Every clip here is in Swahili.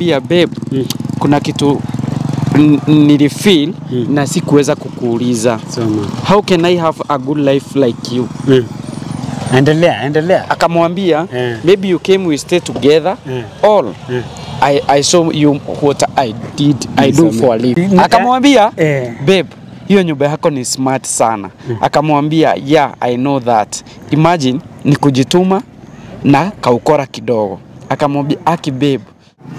Bia babe, Mm. kuna kitu nilifeel Mm. na sikuweza kukuuliza. Soma. How can I have a good life like you? Mm. Endelea, endelea. Akamwambia yeah. maybe you came we stay together yeah. all yeah. I, I saw you what I did I do for a living. Akamwambia yeah. babe, hiyo nyumba yako ni smart sana. Akamwambia yeah, I know that. Imagine ni kujituma na kaukora kidogo. Akamwambia aki babe.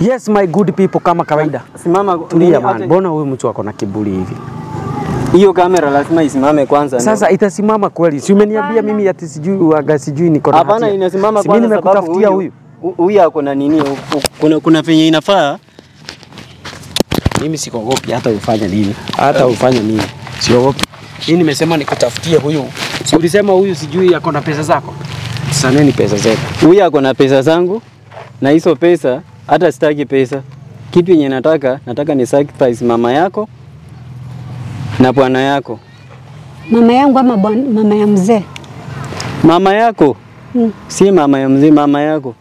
Yes my good people, kama kawaida Simama, Tulia nini, man, mbona huyu mtu ako na kiburi hivi? hiyo kamera lazima isimame kwanza. Sasa itasimama kweli? Si umeniambia mimi ati sijui uaga sijui niko na hapana, inasimama Si mimi kwanza sababu nimekutafutia huyu. hu- huyu ako na nini, kuna kuna penye inafaa. Mimi sikogopi hata ufanye nini, hata ufanye nini, siogopi. Mimi nimesema nikutafutie huyu. Si ulisema huyu sijui ako na pesa zako? Saneni pesa zetu. Huyu ako na pesa zangu na hizo pesa, hata sitaki pesa. Kitu yenye nataka, nataka ni sacrifice mama yako na bwana yako. Mama yangu ama mama ya mzee? Mama yako hmm. si mama ya mzee, mama yako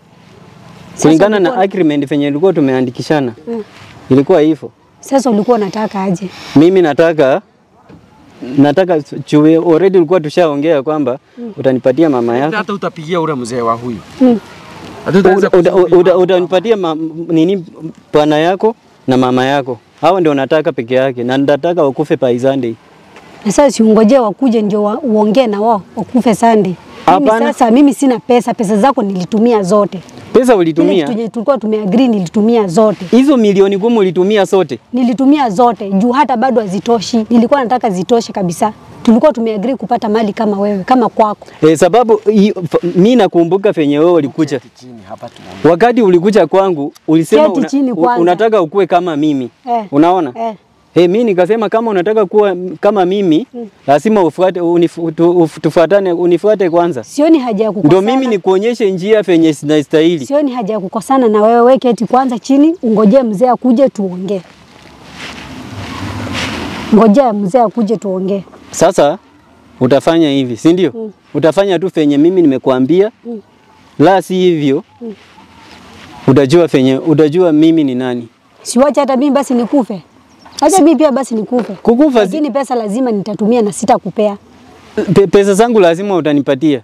kulingana na agreement venye ilikuwa tumeandikishana, hmm. ilikuwa hivyo. Sasa ulikuwa unataka aje? Mimi nataka nataka chue, already ulikuwa tushaongea kwamba utanipatia mama yako Hata utapigia ule mzee wa huyu. Mm. Utanipatia nini bwana yako na mama yako. hawa ndio nataka peke yake, na nitataka wakufe by Sunday. Na sasa siungojee wakuje ndio uongee na wao wakufe Sunday. Mimi sasa mimi sina pesa, pesa zako nilitumia zote. Pesa Ile ulitumia kitu tulikuwa tumeagree nilitumia zote. hizo milioni kumi ulitumia zote? Nilitumia zote juu hata bado hazitoshi. Nilikuwa nataka zitoshe kabisa. Tulikuwa tumeagree kupata mali kama wewe, kama kwako. E, sababu mi nakumbuka venye wewe ulikuja chini hapa tunaongea. wakati ulikuja kwangu ulisema una, chini kwanza. unataka ukue kama mimi Eh. unaona Eh. Hey, mi nikasema kama unataka kuwa kama mimi lazima ufuate, unifu, tufuatane, unifuate kwanza Sioni haja ya kukosana. ndio mimi nikuonyeshe njia venye zinastahili. Sioni haja ya kukosana na wewe, weke eti kwanza chini, ungojee mzee akuje tuongee. Ngojea mzee akuje tuongee. Sasa utafanya hivi, si ndio? Mm. Utafanya tu fenye mimi nimekuambia, Mm. la si hivyo utajua venye, utajua mimi ni nani. Siwache hata mimi basi nikufe. Acha mimi pia basi nikupe. Kukufa si- Lakini pesa lazima nitatumia na sitakupea. Pe, pesa zangu lazima utanipatia,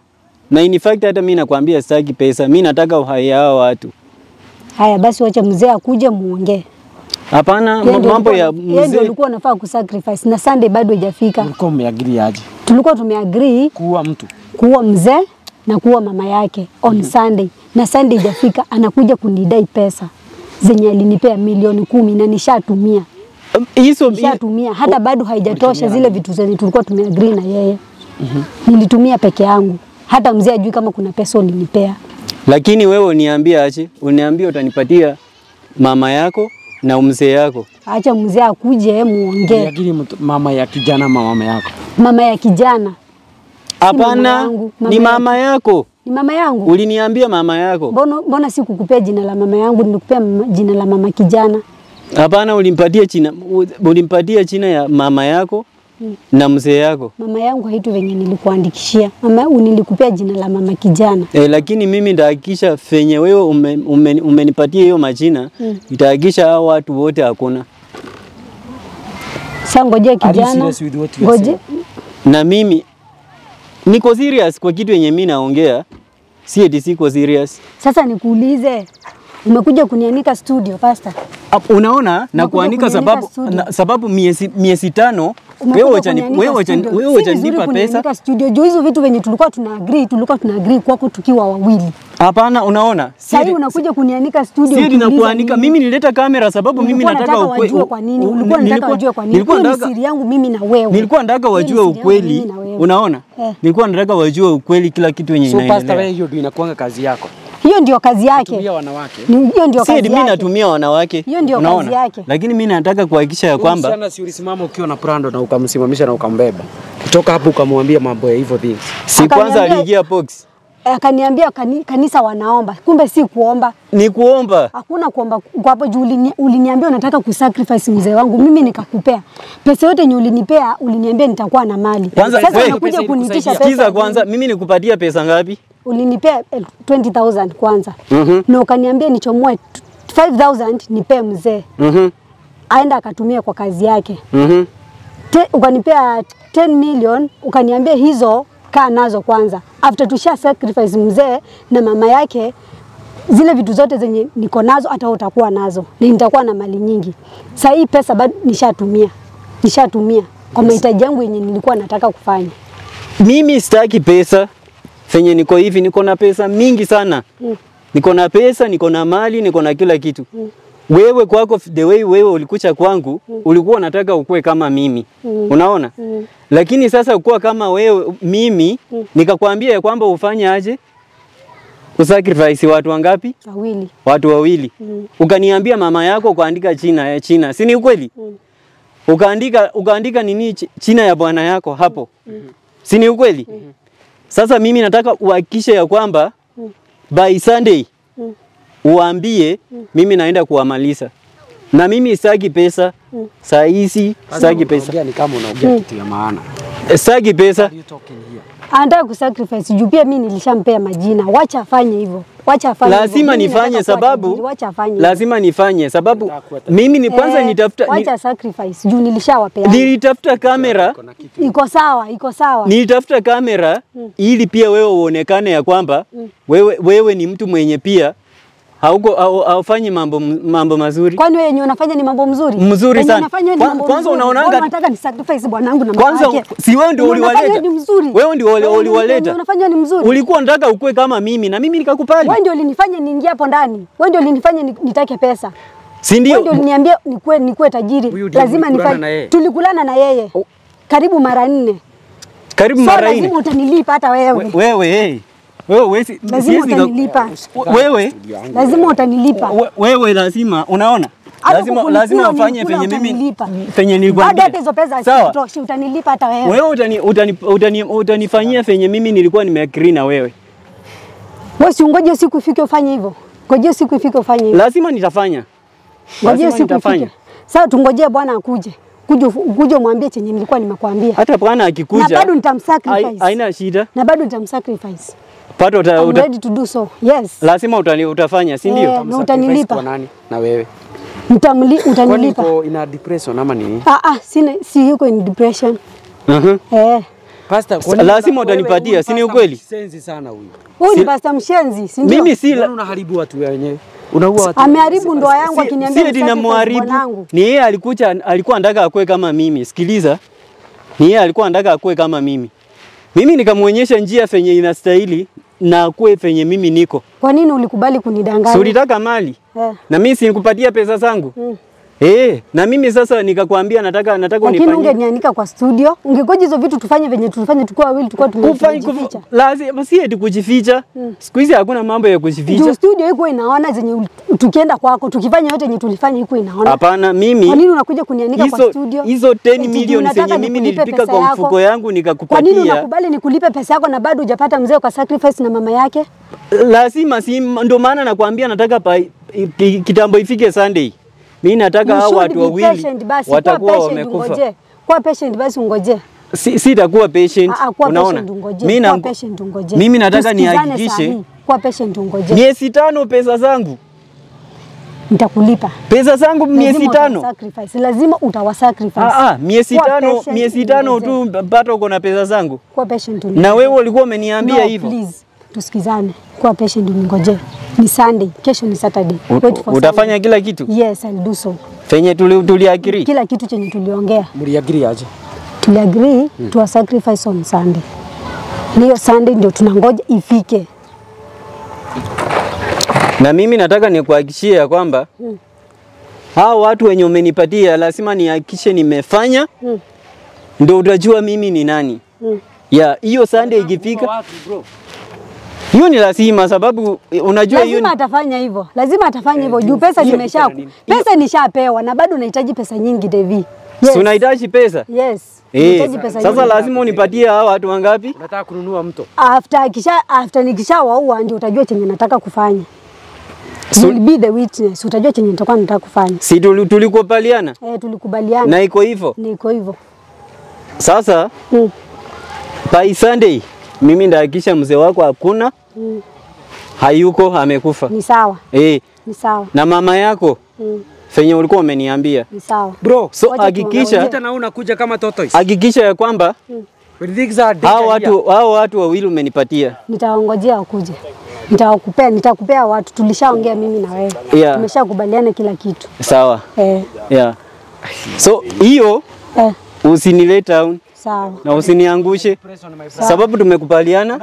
na in fact hata mimi nakwambia sitaki pesa, mimi nataka uhai hao watu. Haya basi wacha mzee akuje muongee. Hapana, mambo ya mzee. Yeye ndio alikuwa anafaa kusacrifice na Sunday bado haijafika. Mlikuwa tumeagree aje? Tulikuwa tumeagree Kuua mtu. kuua mzee na kuua mama yake on mm -hmm. Sunday na Sunday haijafika, anakuja kunidai pesa zenye alinipea milioni kumi na nishatumia Um, Hizo tumia hata bado haijatosha zile vitu zenye tulikuwa tumeagree na yeye. Nilitumia peke yangu, hata mzee ajui kama kuna pesa ulinipea. lakini wewe uniambia aje, uniambia utanipatia mama yako na mzee yako. Acha mzee akuje muongee. Lakini mama ya kijana ama mama yako. Mama ya kijana Hapana, mama ni yako. mama yako. ni mama yangu. Uliniambia mama yako. Mbona, mbona sikukupea jina la mama yangu, nilikupea jina la mama kijana. Hapana, ulimpatia china, ulimpatia china ya mama yako na mzee yako. Mama yangu haitu venye nilikuandikishia mama, nilikupea jina la mama kijana. E, lakini mimi nitahakikisha venye wewe ume, ume, umenipatia hiyo majina Mm. nitahakikisha hao watu wote hakuna, Sasa ngojea Are kijana, ngoje na mimi niko serious kwa kitu yenye mimi naongea, si eti siko serious. sasa nikuulize, umekuja kunianika studio pastor? Unaona na kuanika sababu, na, sababu miezi, miezi tano wewe wachanipa pesa. studio juu hizo vitu venye tulikuwa tuna agree, tulikuwa tuna agree kwako tukiwa wawili. Hapana, unaona Sasa unakuja kunianika studio. siri na kuanika nakuanika mimi nileta kamera sababu mimi nataka ukweli. wajue kwa nini? Ulikuwa unataka wajue kwa nini? nilikuwa ni nataka- siri yangu mimi na wewe. Nilikuwa nataka wajue ukweli, unaona? Eh. Nilikuwa nataka wajue ukweli kila kitu yenye inaendelea. So pastor, wewe hiyo ndio inakuanga kazi yako. Hiyo ndio kazi yake. Tumia wanawake. Ni- Hiyo ndio kazi eti mimi natumia wanawake, Hiyo ndio kazi yake. Lakini mimi nataka kuhakikisha ya kwamba Msichana si ulisimama ukiwa na prando na ukamsimamisha na ukambeba. Kutoka hapo ukamwambia mambo ya hivyo things. si kwanza aliingia box. Akaniambia kani, kanisa wanaomba, kumbe si kuomba. Ni kuomba. Hakuna kuomba kwa hapo juu ulini, uliniambia unataka kusacrifice mzee wangu, mimi nikakupea pesa yote yenye ulinipea, uliniambia nitakuwa na mali. Kwanza, Sasa unakuja kunitisha pesa. Sikiza kwanza, mimi nikupatia pesa ngapi? Ulinipea eh, 20,000 kwanza mm -hmm. na ukaniambia nichomoe 5000 nipee mzee mm -hmm. aenda akatumia kwa kazi yake. Mhm. Te, ukanipea 10 million ukaniambia hizo kaa nazo kwanza. After tusha sacrifice mzee na mama yake, zile vitu zote zenye niko nazo hata utakuwa nazo na nitakuwa na mali nyingi. Sasa hii pesa bado nishatumia, nishatumia kwa mahitaji yangu yenye nilikuwa nataka kufanya. Mimi sitaki pesa fenye niko hivi, niko na pesa mingi sana Mm. niko na pesa, niko na mali, niko na kila kitu Wewe kwako, the way wewe ulikucha kwangu mm. ulikuwa unataka ukue kama mimi mm. unaona mm. lakini sasa ukuwa kama wewe mimi mm. nikakwambia ya kwamba ufanye aje usacrifice watu wangapi? Wawili. Watu wawili Mm. ukaniambia mama yako ukaandika China ya China, si ni ukweli? Ukaandika ukaandika nini China ya bwana yako hapo, mm. si ni ukweli? Sasa mimi nataka uhakikishe ya kwamba mm. by Sunday uambie mimi naenda kuwamaliza, na mimi sitaki pesa saa hizi, sitaki pesa, ni kama unaongea kitu ya maana. Eh, sitaki pesa. Anataka kusacrifice juu pia mimi nilishampea majina. Wacha afanye hivyo. Wacha afanye. Lazima nifanye sababu, wacha afanye lazima nifanye sababu mimi ni kwanza Eh, nitafuta Wacha sacrifice juu nilishawapea. nilitafuta kamera Iko sawa, iko sawa. nilitafuta kamera ili pia wewe uonekane ya kwamba wewe, wewe ni mtu mwenye pia hauko hau- haufanyi mambo, mambo mazuri. Kwani wewe yenyewe unafanya ni mambo mzuri? Mzuri sana. kwanza unaonaanga unaonanga- unataka ni sacrifice bwanangu na mama Kwanza yake. si wewe ndio uliwaleta, wewe ndio uliwaleta. unafanya ni mzuri. Ulikuwa unataka ukue kama mimi na mimi nikakupali. Wewe ndio ulinifanya niingie hapo ndani. Wewe ndio ulinifanya nitake pesa. si Wewe ndio ndio? uliniambia nikuwe nikuwe tajiri. Ndio Lazima nifanye. Tulikulana na yeye. Karibu mara nne. Karibu So mara lazima utanilipa hata wewe. Wewe hey. Wewe uwezi Lazima utanilipa. wewe Lazima utanilipa. wewe lazima unaona lazima lazima ufanye penye mimi penye Bado nilikwambia. hata hizo pesa Sawa. utanilipa hata wewe. Wewe utani, utani, utani, utanifanyia penye mimi nilikuwa nimeagree na wewe. Wewe si ungoje siku ifike ufanye hivyo. Ngojea siku ifike ufanye hivyo. Lazima nitafanya. Ngojea siku ifike. Sasa tungojee bwana akuje. Kuje kuje mwambie chenye nilikuwa nimekwambia. Hata bwana akikuja Na bado nitamsacrifice. haina shida. Na bado nitamsacrifice. Pato uta, I'm uta, ready to do so. Yes. lazima utani, utafanya, si ndio? Yeah, na utanilipa. Kwa nani? Na wewe. Mtamli, Kwani utanilipa. uko ina depression ama nini? Ah ah, sina si yuko in depression. Mhm. Eh. Pastor, kwa lazima utanipatia, si ni ukweli? Senzi sana huyu. Huyu ni pastor mshenzi, si ndio? Mimi si unaharibu watu wenyewe? Unaua watu. ameharibu ndoa yangu akiniambia si nisacrifice namharibu. Ni yeye alikuja alikuwa anataka akue kama mimi. Sikiliza. Ni yeye alikuwa anataka akue kama mimi. Mimi nikamwonyesha njia fenye inastahili na kuwe fenye mimi niko. Kwa nini ulikubali kunidanganya? Si ulitaka mali? yeah. Na mimi si nikupatia pesa zangu? Mm. Eh, na mimi sasa nikakwambia nataka nataka unifanyie. Lakini ungeniandika ungenianika kwa studio, ungegoja hizo vitu tufanye venye tulifanya tukiwa wawili, Kufanya tumejificha. lazima si eti kujificha. Siku hizi hakuna mambo ya Juu kujificha. studio iko inaona zenye tukienda kwako tukifanya yote yenye tulifanya iko inaona. Hapana, mimi Kwa nini unakuja kunianika kwa studio? hizo 10 Eti juu milioni zenye mimi nilipika kwa mfuko yangu nikakupatia. Kwa nini unakubali nikulipe pesa yako na bado hujapata mzee kwa sacrifice na mama yake? lazima si ndio maana nakwambia nataka pa, kitambo ifike Sunday. Mimi nataka hao watu wawili watakuwa wamekufa. Kwa patient basi ungoje. Si, sitakuwa patient. Ah, ah, kuwa Unaona? Mimi na mimi nataka nihakikishe kwa patient ungoje. miezi tano pesa zangu Nitakulipa. pesa zangu miezi tano Lazima Lazima utawasacrifice. Ah, ah, miezi tano miezi tano tu mpata uko na pesa zangu, Kuwa patient na wewe ulikuwa umeniambia no, hivyo. please. Tusikizane. Kuwa patient ningoje Ni Sunday, kesho ni Saturday. Wait for Utafanya kila kitu Yes, I'll do so. fenye tuli, tuliagiri. Kila kitu chenye tuliongea. Mliagree aje? Tuliagree hmm. tuwa sacrifice on Sunday. Na Sunday ndio tunangoja ifike. Na mimi nataka nikuhakikishie ya kwamba hmm. hao watu wenye umenipatia lazima nihakikishe nimefanya, hmm. ndio utajua mimi ni nani. Hmm. Ya hiyo Sunday ikifika, hiyo ni lazima, sababu eh, unajua hiyo Lazima ni- atafanya hivyo, lazima atafanya hivyo juu pesa nimesha pesa nishapewa na bado nahitaji pesa nyingi Devi. Yes. unahitaji pesa Yes. eh. Pesa Sasa nyingi. lazima unipatie hao watu wangapi? Unataka kununua mto? After kisha after nikishawaua ndio utajua chenye nataka kufanya. So- You'll be the witness. Utajua chenye nitakuwa nataka kufanya. Si tulikubaliana Eh, tulikubaliana. na iko hivyo. Niko hivyo. Sasa Mm. by Sunday mimi ndahakikisha mzee wako hakuna Mm. hayuko, amekufa Ni sawa. eh. Ni sawa. na mama yako Mm. fenye ulikuwa umeniambia. Ni sawa. Bro, So hakikisha unakuja kama tortoise. hakikisha ya kwamba danger hao watu hao watu wawili umenipatia. nitaongojea ukuje, Nitakupea, nitakupea watu. Tulishaongea mimi na wewe. Yeah. Tumeshakubaliana kila kitu. Sawa. Eh, Yeah. So hiyo eh, usinilete town sawa. na usiniangushe sababu tumekubaliana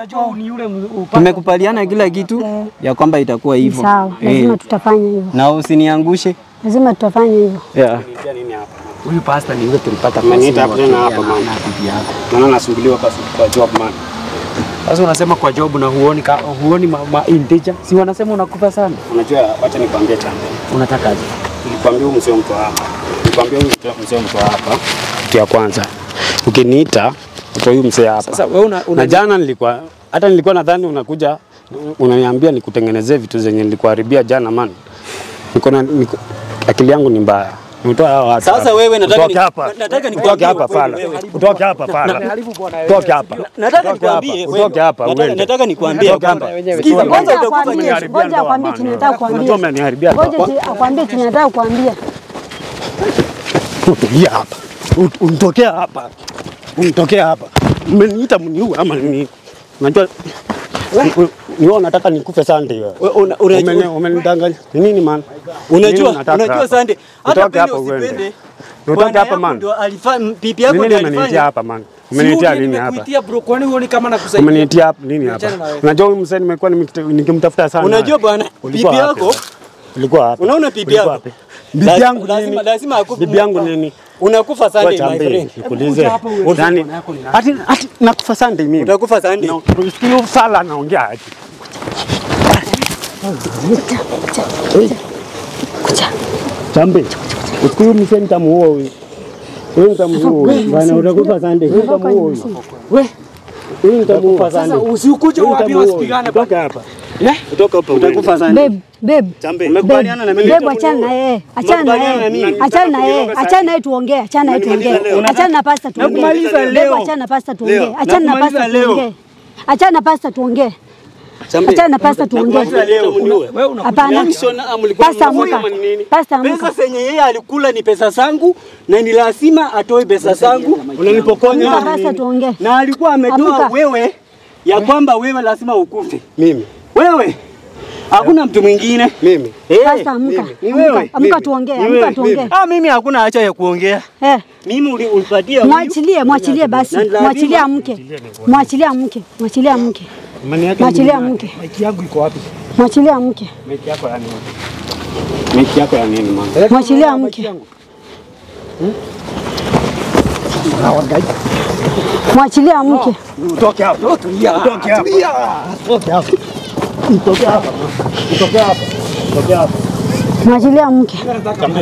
tumekubaliana kila kitu Eh. ya kwamba itakuwa Ni hivyo. sawa. Eh, Lazima tutafanya hivyo. na usiniangushe. Lazima tutafanya hivyo. Yeah. huyu pasta ni yule tulipata kwa nini hapo tena hapa na- maana bibi yako. Naona nasumbuliwa kwa kwa job man. Sasa unasema kwa job na huoni ka, huoni ma, ma integer. Si wanasema unakufa sana. Unajua, wacha nikwambie tena. Unataka aje? Nilikwambia huyu mzee mtu hapa. Nilikwambia huyu mzee mtu hapa. Kitu ya kwanza. Ukiniita uto huyu mzee hapa. Sasa wewe una, una na jana nilikuwa hata nilikuwa nadhani unakuja unaniambia nikutengenezee vitu zenye nilikuharibia jana man. Niko na niko, akili yangu ni mbaya. Nitoa hao watu. Sasa wewe nataka ni- hapa. nataka nikutoke hapa pala. fala. Utoke hapa fala. Umeharibu. Utoke hapa. Nataka nikuambie wewe. Utoke hapa wewe. uende. nataka nikwambie kwamba Sikiza, kwanza Ngoja utakufa akwambie, umeniharibia ngoja akwambie chenye nataka kuambia. kuambia. umeniharibia. Ngoja akwambie chenye nataka kuambia. Tulia hapa. Unitokea hapa. Unitokea hapa. Mmeniita mniue ama nini? Unajua ni wewe unataka nikufe Sande wewe. We- una- unajua- Umeni- Umenidanganya. Ni nini man? Unajua, unajua? Sande, hata pia pende usipende, Utoke hapa man. Bibi yako ndio alifanya. hapa man? Umenitia nini hapa? Nimekuitia bro, kwani huoni kama nakusaidia? Umenitia hapa nini hapa? Unajua huyu mzee nimekuwa nikimtafuta sana. Unajua bwana, pipi yako Ulikuwa hapa. Unaona pipi yako? Bibi yangu lazima- nini? lazima akupe. Bibi yangu nini? Unakufa Sunday my friend. nikuulize. Nani? Ati ati nakufa Sunday mimi. Utakufa Sunday. Usikii sala anaongea ati. Chambe. Usikii mse nitamuua huyu. Huyu nitamuua Bana utakufa Sunday. Wewe nitamuua huyu. We, Huyu nitamuua sasa usikuje wapi usipigane. Toka hapa. Eh? Hapa. Utakufa Sunday. Babe, babe. Chambe. Umekubaliana na mimi? Babe, achana na yeye. Achana na Umekubaliana na yeye. Achana na yeye. Tuongee. Achana naye tuongee. Achana na pasta tuongee. Nakumaliza Babe. Achana na pasta tuongee. Achana na pasta tuongee. Achana na pasta tuongee. Achana na pasta tuongee. Nakumaliza leo. Wewe unakuja Hapana. Junction, Pasta mnafanya amka. ama ni nini? Pasta Pesa zenye yeye alikula ni pesa zangu na ni lazima atoe pesa zangu. Unanipokonya tuongee. na alikuwa ametoa wewe ya kwamba wewe lazima ukufe. Mimi. Wewe hakuna mtu mwingine. Mimi. Eh, Sasa amka. Ni Amka. wewe. Amka tuongee. Amka tuongee. Ah, mimi hakuna acha ya kuongea. Eh. Mimi uli- ulipatia huyu. Mwachilie, mwachilie basi. Mwachilie amke. Mwachilie amke. Mwachilie amke. Mwachilie amke. Maiki yangu iko wapi? Mwachilie amke. Maiki yako ya nini? Meki yako ya nini man? Mwachilie amke. Mwachilie amke. Utoke hapo. Toke hapo. Utoke hapa. Utoke hapa. Utoke hapa. Utoke hapa. Mwachilia mke.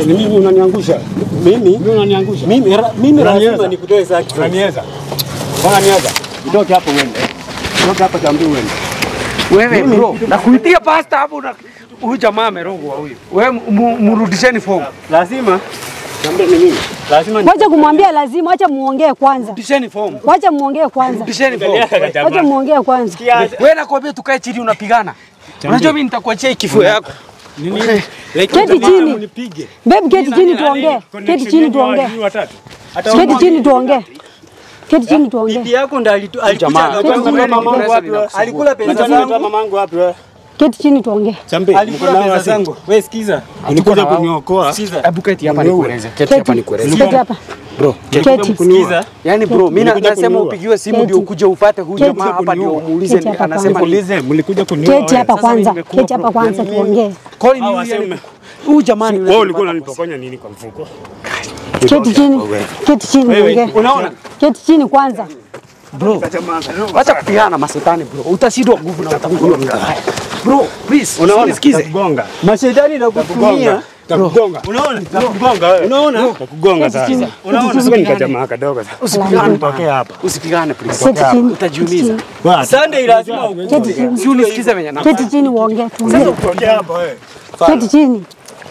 Ni mimi unaniangusha. Mimi? Mimi unaniangusha. Mimi mimi lazima nikutoe zaki. Unaniweza. Unaniweza. Utoke hapo uende. Utoke hapa Chambe uende. Wewe bro, nakuitia pasta hapo na huyu jamaa amerogwa huyu. Wewe mrudisheni fomu. Lazima Wacha kumwambia lazima, wacha muongee kwanza. Rudisheni fomu. Wacha muongee kwanza. Rudisheni fomu. Wacha muongee kwanza. Wewe nakwambia tukae chini unapigana. Unajua mimi nitakuachia kifua yako. Keti chini. Babe, keti chini tuongee. Keti chini tuongee. Keti chini tuongee. Keti chini tuongee. bibi yako ndo alikuja. Alikula pesa zangu. mamangu wapi wewe? Keti chini tuongee. Chambe. Nao pesa wasi. zangu. Wewe sikiza. Unikuja kuniokoa. Sikiza. Hebu keti hapa nikueleze. Keti hapa nikueleze. Keti hapa. Bro, Keti. Sikiza. Yaani bro, mimi nasema upigiwe simu Keti. ndio ukuje upate huyu jamaa hapa ndio umuulize Keti hapa anasema. Nikuulize, mlikuja kuniua Keti hapa kwanza. Keti hapa kwanza tuongee. Call ni waseme. huyu jamaa ni Wewe ulikuwa unanipokonya nini kwa mfuko? Keti chini. Keti chini. Unaona? Keti chini kwanza. Bro, wacha kupigana na masetani bro. Utashindwa nguvu na utakuwa mbaya. Bro, please, Unaona? Mashetani na kutumia. Takugonga. Unaona? Takugonga wewe. Unaona? Takugonga sasa. Unaona? Sasa nikajamaa kadogo sasa. Usipigane. Nitokea hapa. Usipigane please. Utajiumiza. Sunday lazima ukufe. Keti chini. Venye na. Keti chini uongee. Tuongee. Tokea hapa wewe. Keti chini.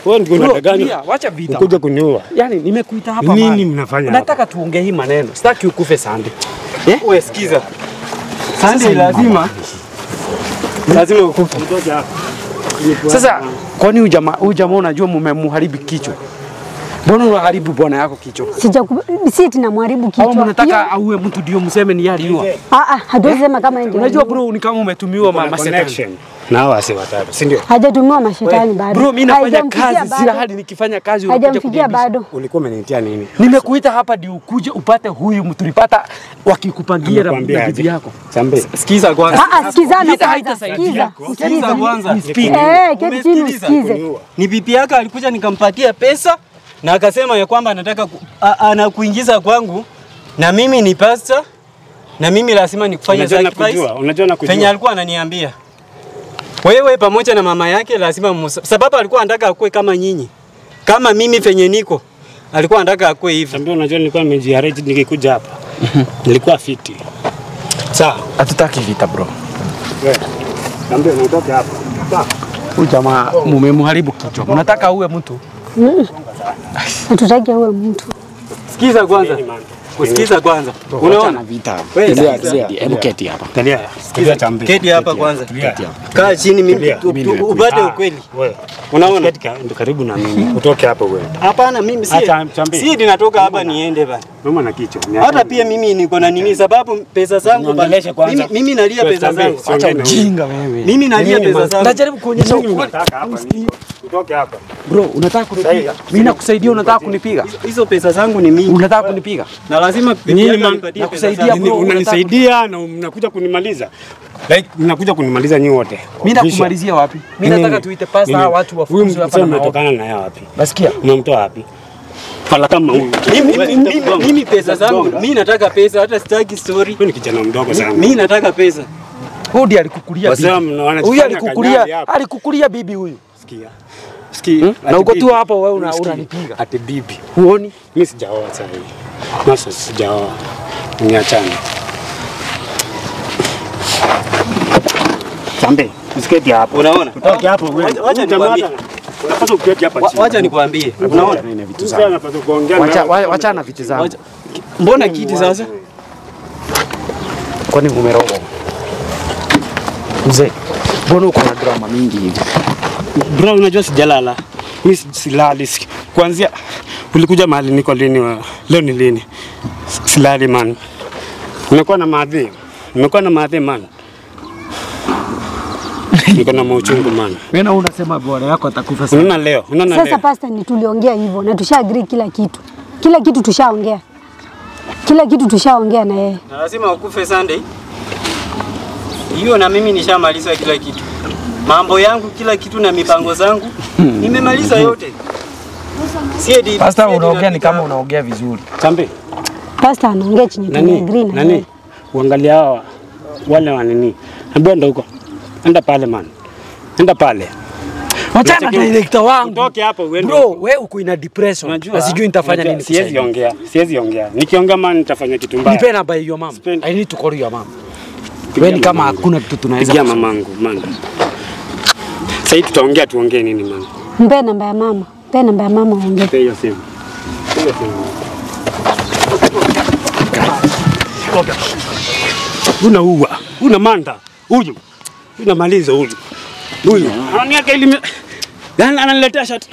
Wewe ndio tulia, wacha vita. kuja kuniua. Yaani nimekuita hapa Nini mnafanya? Nataka tuongee hii maneno. Sitaki ukufe Sande. Wewe sikiza. Sande lazima lazima ukufe. Sasa kwani huyu jamaa huyu jamaa unajua mumemharibu kichwa? Mbona unaharibu bwana yako kichwa? Sijaku- si tunamharibu Au kichwa. mnataka Hiyo- auwe mtu ndio mseme ni yaliua? Ah, ah, hatuwezi sema kama ndio. Unajua bro, ni kama umetumiwa ma- connection na hawa si watatu, si ndio? Hajatumiwa mashetani bado. Bro, mimi nafanya kazi, bado. hali hadi nikifanya kazi unakuja bado. Ulikuwa umenitia nini? Nimekuita hapa ndio ukuje upate huyu mtu tulipata wakikupangia na bibi yako. Sambe. Sikiza kwanza. Ah, sikiza sikizana kwanza. Sikiza, Sikiza sikiza. kwanza. Eh, keti chini usikize. Ni bibi yako alikuja nikampatia pesa na akasema ya kwamba anataka ku, anakuingiza kwangu na mimi ni pastor na mimi lazima nikufanye Unajua sacrifice. unajua nakujua. Penye alikuwa ananiambia wewe pamoja na mama yake lazima musa, sababu alikuwa anataka akue kama nyinyi, kama mimi penye niko alikuwa anataka akue hivi. Chambe, unajua nilikuwa nimejiarrange nikikuja hapa. Nilikuwa fiti. Sawa. Hatutaki vita bro. Wewe. Chambe, unatoka hapa. Sawa. Huyu jamaa mumemharibu kichwa. Mnataka uwe mtu? Hatutaki awe mtu. Sikiza kwanza, usikiza kwanza, Unaona unaona vita. Hebu keti hapa. Tulia. Sikiza Chambe. keti hapa kwanza, kaa chini, mimi upate Ah, ukweli. Unaona? Keti karibu na mimi. Utoke hapo wewe. Hapana, mimi si si ninatoka hapa niende bana. Mama na kichwa. Hata pia mimi niko na nini, sababu pesa zangu baleshe kwanza. mimi, mimi nalia pesa zangu. Acha na huyu. ujinga wewe. Mimi nalia pesa zangu. Najaribu kuonyesha huko. Unataka hapa utoke hapa. Bro, unataka kunipiga? Mimi nakusaidia unataka kunipiga? Hizo pesa zangu ni mimi. Unataka kunipiga? na lazima Nini, Nakusaidia, bro, unanisaidia na mnakuja kunimaliza. Like mnakuja kunimaliza nyinyi wote. Mimi nakumalizia wapi? Mimi nataka tuite pasta hawa watu wafunzwe hapa na maombi. mnatokana na yeye wapi? Nasikia? Unamtoa wapi? Fala kama huyu. Mimi- mimi- mimi- Mimi pesa zangu, mimi nataka pesa, hata sitaki story. Wewe ni kijana mdogo sana. Mimi nataka pesa. Huyu alikukulia bibi. Huyu alikukulia, alikukulia bibi huyu. Sikia. Sikia. Na uko tu hapo wewe una- unanipiga. Ati bibi. Huoni? Mimi sijaoa sasa hivi. Masa sijaoa. Niachane. Sambe, usiketi hapo. Unaona? Tutoke hapo wewe. Wacha nikwambie. Wacha nikwambie. Unaona? vitu zangu, Wacha na- vitu zangu. Mbona kiti sasa? Kwani umeroga? Mzee, mbona uko na drama mingi hivi? Bro, unajua sijalala. Mimi silali. Kuanzia ulikuja mahali niko lini wa- leo ni lini? Silali man. Nimekuwa na maadhi. Nimekuwa na maadhi man. Niko na mauchungu mana. Wewe na unasema bwana yako atakufa sana. Unaona leo, unaona Sasa pastor, pasta, ni tuliongea hivyo na tusha agree kila kitu, kila kitu tushaongea, kila kitu tushaongea na yeye. Na lazima ukufe Sunday. Hiyo na mimi nishamaliza kila kitu. Mambo yangu kila kitu na mipango zangu nimemaliza yote. Siedi. Pastor, unaongea ni kama unaongea vizuri. Chambe. Pasta anaongea chenye Nani? tumeagree na Nani? Uangalia hawa wale wanini. Ambia enda huko. Enda pale man. Enda pale. Wachana na director wangu. Utoke hapo uende. Bro, wewe uko ina depression. Unajua? Na sijui nitafanya nini. Siwezi ongea. Siwezi ongea. Nikiongea man nitafanya kitu mbaya. Nipe namba hiyo your mom. Sipendi. I need to call your mom. Wewe ni kama hakuna kitu tunaweza Pigia mamangu man. Sasa hivi tutaongea tuongee nini man? Mpe namba ya mama, mpe namba ya mama ongea. Pay hiyo simu. Hiyo simu. Unaua, manda, huyu, unamaliza huyu. Huyu, ananiaka ili yani, ananiletea shati.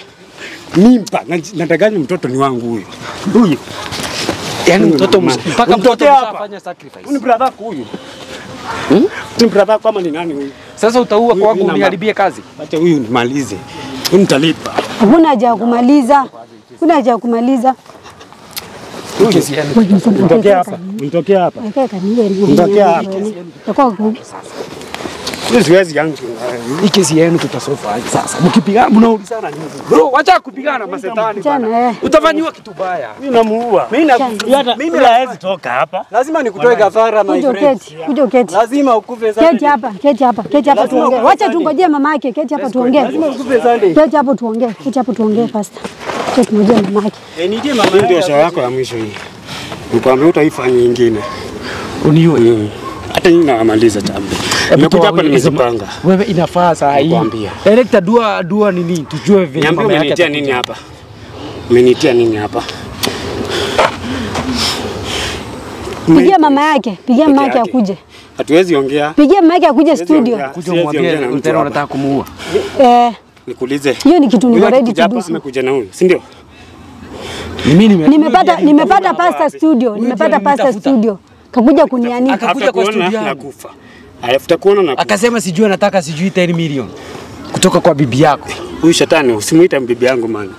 Mimba, na- natagani mtoto ni wangu huyu. Huyu, Yaani mtoto mpaka mtoto mshafanya sacrifice. ni brother yako huyu, ni brother yako ama ni nani huyu? Sasa utaua kwa wangu uniharibie kazi. Acha huyu nimalize, huyu nitalipa. Huna haja ya kumaliza, Huna haja ya kumaliza. Kaka, hapa, mtokea hapa, kaka kaniwe ni- Mtokea hapa. Siwezi yangu. Hii kesi yenu tutasofa aje sasa? Mkipigana mnaulizana nini? Bro, wacha kupigana masetani bana. eh. Utafanyiwa kitu baya. Mimi namuua. Mimi na Mimi hawezi toka hapa. lazima nikutoe kafara my friend. kuja uketi. Lazima ukufe Keti hapa, keti hapa, keti hapa tuongee. Wacha tungojee mama yake, keti hapa tuongee. Lazima ukufe Sunday. Keti hapo tuongee, keti hapo tuongee pasta. Keti tungojee mama yake. Eh, nitie mama yake. ndio sawa yako ya mwisho hii. Nikwambia utaifanya nyingine. Uniue. Mm. Hata nyinyi nawamaliza chambe. Nimekuja hapa nimejipanga. Wewe inafaa saa hii. Director dua dua nini? Tujue vile Niambie mama yake umenitia atakuja. nini hapa? Umenitia nini hapa? Pigia mama yake, pigia mama yake akuje. hatuwezi ongea. Pigia mama yake akuje studio. Kuja tena hapa. unataka kumuua. Eh, Nikuulize. hiyo ni kitu niko ready to do. amekuja na huyu, si ndio? Mimi Nimepata nimepata pasta studio, nimepata pasta studio. Kakuja kunianika. Akakuja kwa studio na kufa. Kuona na akasema sijui anataka sijui 10 million kutoka kwa bibi yako. Huyu shetani usimuita bibi yangu man.